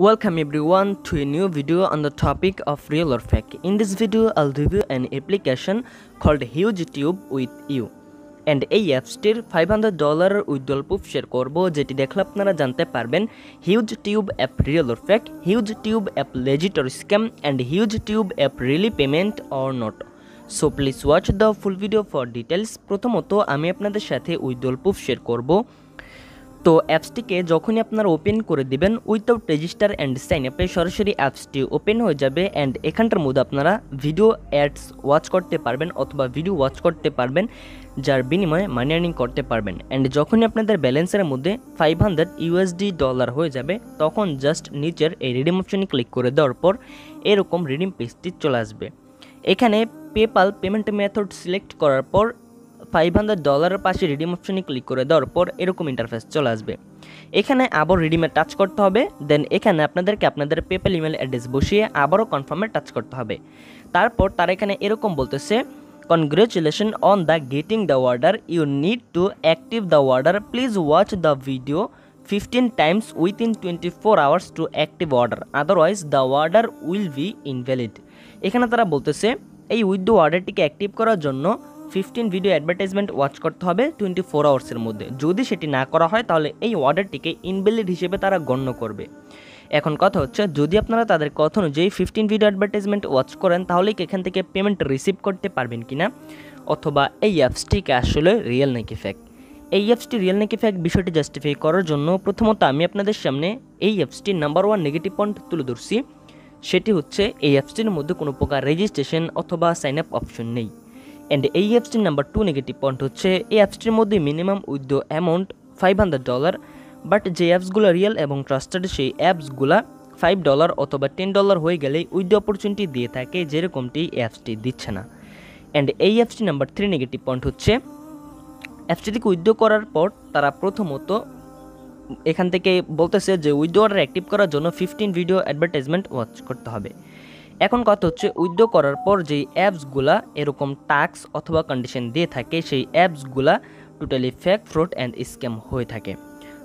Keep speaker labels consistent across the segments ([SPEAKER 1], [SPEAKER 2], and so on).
[SPEAKER 1] Welcome everyone to a new video on the topic of real or fake. In this video, I'll review an application called HugeTube with you. And এই অ্যাপসটির five hundred ডলারের withdrawal share করব যেটি দেখলে আপনারা জানতে পারবেন Huge Tube app real or fake Huge Tube app legit or scam and Huge Tube app really payment or not so please watch the full video for details প্রথমত আমি আপনাদের সাথে উইথড্রল শেয়ার করব তো অ্যাপসটিকে যখনই আপনারা ওপেন করে দিবেন উইথাউট রেজিস্টার অ্যান্ড সাইন আপে সরাসরি অ্যাপসটি ওপেন হয়ে যাবে অ্যান্ড এখানটার মধ্যে আপনারা ভিডিও অ্যাডস ওয়াচ করতে পারবেন অথবা ভিডিও ওয়াচ করতে পারবেন, যার বিনিময়ে মানি আর্নিং করতে পারবেন। অ্যান্ড যখনই আপনাদের ব্যালেন্সের মধ্যে ফাইভ হান্ড্রেড ইউএসডি ডলার হয়ে যাবে, তখন জাস্ট নিচের এই রিডিম অপশনে ক্লিক করে দেওয়ার পর এরকম রিডিম পেজটি চলে আসবে। এখানে পেপাল পেমেন্ট মেথড সিলেক্ট করার পর ফাইভ হান্ড্রেড ডলারের পাশে রিডিম অপশনে ক্লিক করে দেওয়ার পর এরকম ইন্টারফেস চলে আসবে। এখানে আবার রিডিমে টাচ করতে হবে দেন এখানে আপনাদেরকে আপনাদের পেপ্যাল ইমেল অ্যাড্রেস বসিয়ে আবারও কনফার্মে টাচ করতে হবে। তারপর তারা এখানে এরকম বলতেছে congratulation on the getting the order you need to active the order please watch the video fifteen times within twenty four hours to active order otherwise the order will be invalid এখানে তারা বলতেছে, এই with the অর্ডারটিকে active করার জন্য fifteen video advertisement watch করতে হবে twenty four আওয়ার্সের মধ্যে। যদি সেটি না করা হয়, তাহলে এই অর্ডারটিকে ইনভ্যালিড হিসেবে তারা গণ্য করবে। এখন কথা হচ্ছে, যদি আপনারা তাদের কথা অনুযায়ী ফিফটিন ভিডিও অ্যাডভার্টাইজমেন্ট ওয়াচ করেন তাহলে কি এখান থেকে পেমেন্ট রিসিভ করতে পারবেন কি না অথবা এই অ্যাপসটিকে আসলে রিয়েল নাকি ফ্যাক এই অ্যাপসটি রিয়েল নাকি ফ্যাক বিষয়টি জাস্টিফাই করার জন্য প্রথমত আমি আপনাদের সামনে এই অ্যাপসটির নাম্বার ওয়ান নেগেটিভ পয়েন্ট তুলে ধরছি। সেটি হচ্ছে, এই অ্যাপসটির মধ্যে কোনো প্রকার রেজিস্ট্রেশন অথবা সাইন আপ অপশন নেই। অ্যান্ড এই অ্যাপসটির নাম্বার টু নেগেটিভ পয়েন্ট হচ্ছে, এই অ্যাপসটির মধ্যে minimum with amount five hundred dollar but যে অ্যাপসগুলো রিয়েল এবং ট্রাস্টেড সেই অ্যাপসগুলো ফাইভ ডলার অথবা টেন ডলার হয়ে গেলেই উইথ অপরচুনিটি দিয়ে থাকে, যেরকমটি অ্যাপসটি দিচ্ছে না। অ্যান্ড এই অ্যাপসটি নাম্বার থ্রি নেগেটিভ পয়েন্ট হচ্ছে অ্যাপসটি থেকে করার পর তারা প্রথমত এখান থেকে বলতেছে যে উইথড্র অর্ডার অ্যাক্টিভ করার জন্য ফিফটিন ভিডিও অ্যাডভার্টাইজমেন্ট ওয়াচ করতে হবে। এখন কথা হচ্ছে উইথড্র করার পর যেই অ্যাপসগুলা এরকম টাস্ক অথবা কন্ডিশন দিয়ে থাকে, সেই অ্যাপসগুলা totally fake fraud and scam হয়ে থাকে।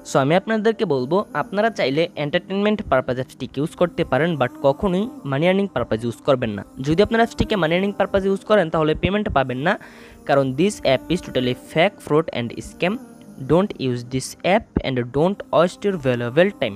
[SPEAKER 1] সো আমি আপনাদেরকে বলব, আপনারা চাইলে এন্টারটেনমেন্ট পারপাজ অ্যাপসটিকে ইউজ করতে পারেন বাট কখনোই মানি আর্নিং পারপাজ ইউজ করবেন না। যদি আপনারা অ্যাপসটিকে মানি আর্নিং পারপাজ ইউজ করেন, তাহলে পেমেন্ট পাবেন না, কারণ this app is totally fake fraud and scam don't use this app and don't waste your valuable time